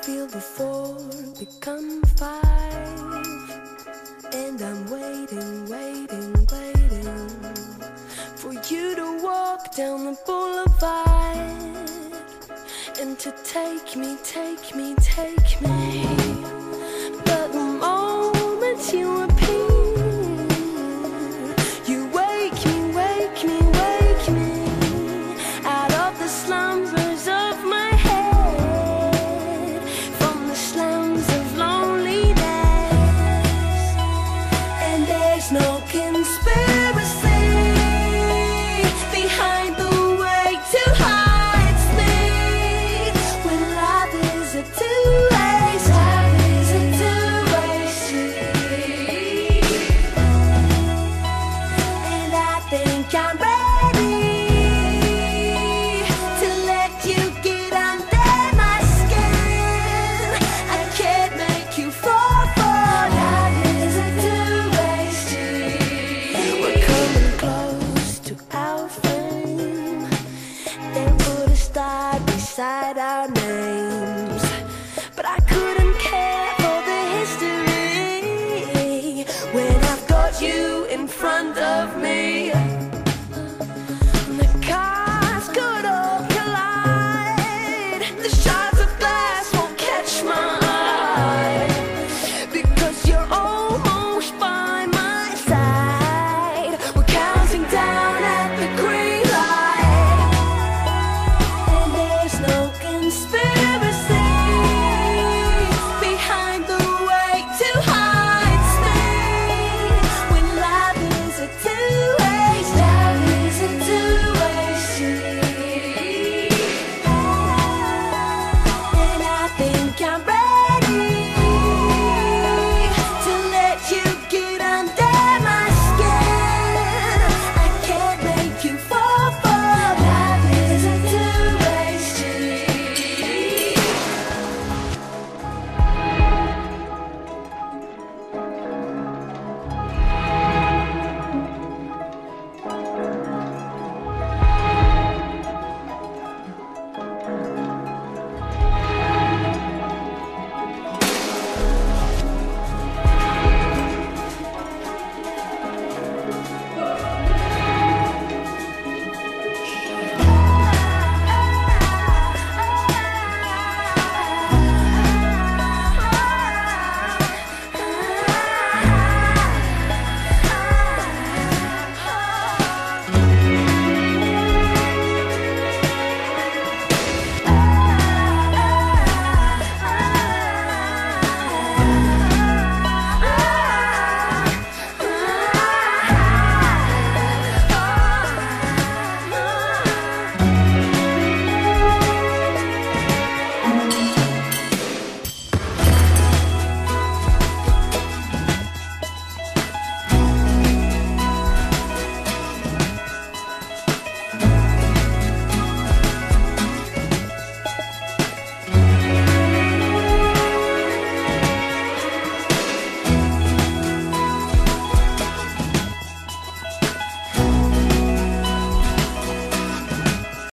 feel the four become five And I'm waiting, waiting, waiting For you to walk down the boulevard And to take me, take me, take me. names, but I couldn't care.